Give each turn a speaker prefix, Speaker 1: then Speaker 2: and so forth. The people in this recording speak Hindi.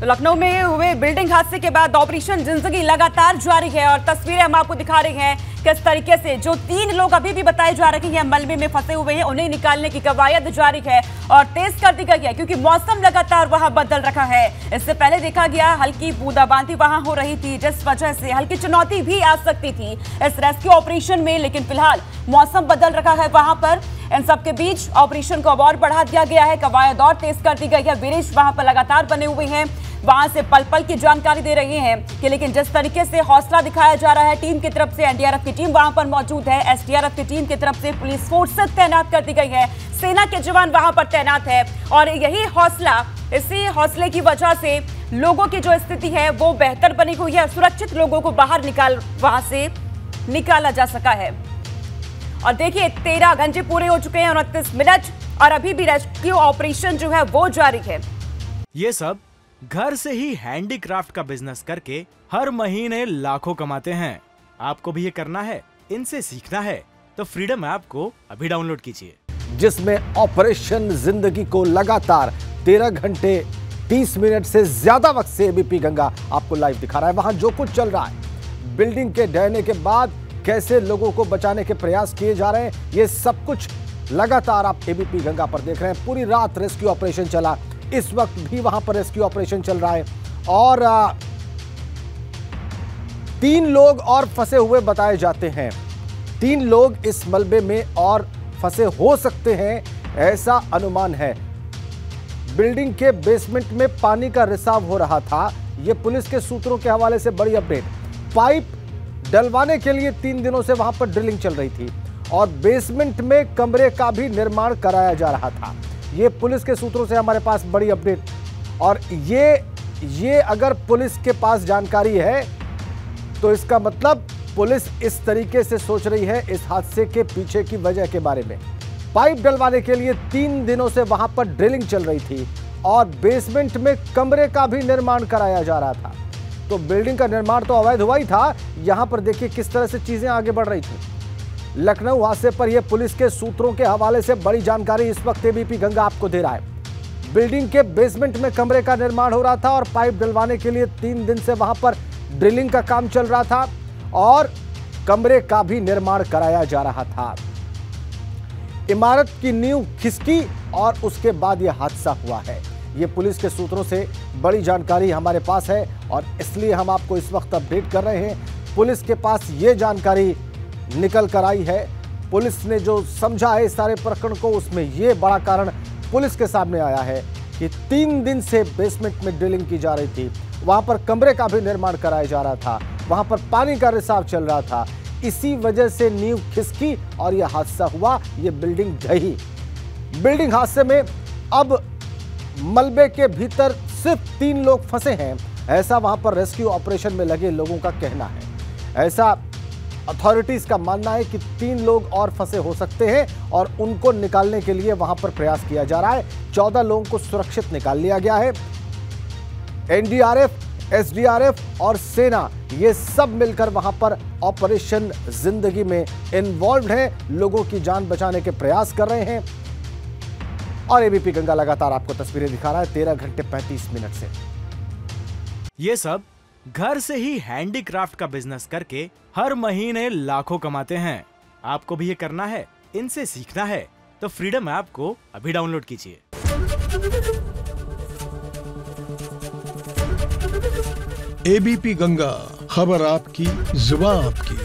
Speaker 1: तो लखनऊ में हुए बिल्डिंग हादसे के बाद ऑपरेशन ज़िंदगी लगातार जारी है और तस्वीरें हम आपको दिखा रहे हैं किस तरीके से। जो तीन लोग अभी भी बताए जा रहे हैं मलबे में फंसे हुए हैं, उन्हें निकालने की कवायद जारी है और तेज कर दी गई है क्योंकि मौसम लगातार वहाँ बदल रखा है। इससे पहले देखा गया, हल्की बूंदाबांदी वहाँ हो रही थी, जिस वजह से हल्की चुनौती भी आ सकती थी इस रेस्क्यू ऑपरेशन में, लेकिन फ़िलहाल मौसम बदल रखा है वहाँ पर। इन सबके बीच ऑपरेशन को और बढ़ा दिया गया है। कवायद और तेज कर दी गई है। वीरेश वहाँ पर लगातार बने हुए हैं। वहाँ से पल पल की जानकारी दे रहे हैं कि लेकिन जिस तरीके से हौसला दिखाया जा रहा है, टीम की तरफ़ से एनडीआरएफ की टीम वहाँ पर मौजूद है। एसडीआरएफ की टीम की तरफ़ से पुलिस फोर्स तैनात कर दी गई है। सेना के जवान वहाँ पर तैनात है और यही हौसला, इसी हौसले की वजह से लोगों की जो स्थिति है, वो बेहतर बनी हुई है। सुरक्षित लोगों को बाहर निकाल, वहाँ से निकाला जा सका है। और देखिए तेरह घंटे पूरे हो चुके हैं उनतीस मिनट और अभी भी रेस्क्यू ऑपरेशन जो है वो जारी है।
Speaker 2: ये सब घर से ही हैंडीक्राफ्ट का बिज़नेस करके हर महीने लाखों कमाते हैं। आपको भी ये करना है इनसे सीखना है तो फ्रीडम ऐप को अभी डाउनलोड कीजिए।
Speaker 3: जिसमें ऑपरेशन ज़िंदगी को लगातार तेरह घंटे तीस मिनट से ज़्यादा वक्त से एबीपी गंगा आपको लाइव दिखा रहा है। वहाँ जो कुछ चल रहा है बिल्डिंग के ढहने के बाद कैसे लोगों को बचाने के प्रयास किए जा रहे हैं, ये सब कुछ लगातार आप एबीपी गंगा पर देख रहे हैं। पूरी रात रेस्क्यू ऑपरेशन चला। इस वक्त भी वहाँ पर रेस्क्यू ऑपरेशन चल रहा है। और तीन लोग और फंसे हुए बताए जाते हैं। तीन लोग इस मलबे में और फंसे हो सकते हैं, ऐसा अनुमान है। बिल्डिंग के बेसमेंट में पानी का रिसाव हो रहा था। यह पुलिस के सूत्रों के हवाले से बड़ी अपडेट। पाइप डलवाने के लिए तीन दिनों से वहाँ पर ड्रिलिंग चल रही थी और बेसमेंट में कमरे का भी निर्माण कराया जा रहा था। ये पुलिस के सूत्रों से हमारे पास बड़ी अपडेट और ये ये अगर पुलिस के पास जानकारी है तो इसका मतलब पुलिस इस तरीके से सोच रही है इस हादसे के पीछे की वजह के बारे में। पाइप डलवाने के लिए तीन दिनों से वहाँ पर ड्रिलिंग चल रही थी और बेसमेंट में कमरे का भी निर्माण कराया जा रहा था। तो बिल्डिंग का निर्माण तो अवैध हुआ ही था। यहाँ पर देखिए किस तरह से चीज़ें आगे बढ़ रही थी। लखनऊ हादसे पर यह पुलिस के सूत्रों के हवाले से बड़ी जानकारी इस वक्त एबीपी गंगा आपको दे रहा है। बिल्डिंग के बेसमेंट में कमरे का निर्माण हो रहा था और पाइप डलवाने के लिए तीन दिन से वहाँ पर ड्रिलिंग का काम चल रहा था और कमरे का भी निर्माण कराया जा रहा था। इमारत की नींव खिसकी और उसके बाद यह हादसा हुआ है। ये पुलिस के सूत्रों से बड़ी जानकारी हमारे पास है और इसलिए हम आपको इस वक्त अपडेट कर रहे हैं। पुलिस के पास ये जानकारी निकल कर आई है। पुलिस ने जो समझा है इस सारे प्रकरण को, उसमें ये बड़ा कारण पुलिस के सामने आया है कि तीन दिन से बेसमेंट में ड्रिलिंग की जा रही थी। वहाँ पर कमरे का भी निर्माण कराया जा रहा था। वहाँ पर पानी का रिसाव चल रहा था। इसी वजह से नींव खिसकी और यह हादसा हुआ। ये बिल्डिंग ढही। बिल्डिंग हादसे में अब मलबे के भीतर सिर्फ़ तीन लोग फंसे हैं। ऐसा वहाँ पर रेस्क्यू ऑपरेशन में लगे लोगों का कहना है। ऐसा अथॉरिटीज का मानना है कि तीन लोग और फंसे हो सकते हैं और उनको निकालने के लिए वहाँ पर प्रयास किया जा रहा है। चौदह लोगों को सुरक्षित निकाल लिया गया है। एनडीआरएफ, एसडीआरएफ और सेना, ये सब मिलकर वहाँ पर ऑपरेशन ज़िंदगी में इन्वॉल्व हैं। लोगों की जान बचाने के प्रयास कर रहे हैं। और एबीपी गंगा लगातार आपको तस्वीरें दिखा रहा है तेरह घंटे पैंतीस मिनट से।
Speaker 2: ये सब घर से ही हैंडीक्राफ्ट का बिज़नेस करके हर महीने लाखों कमाते हैं। आपको भी ये करना है इनसे सीखना है तो फ्रीडम ऐप को अभी डाउनलोड कीजिए।
Speaker 4: एबीपी गंगा खबर आपकी जुबा आपकी।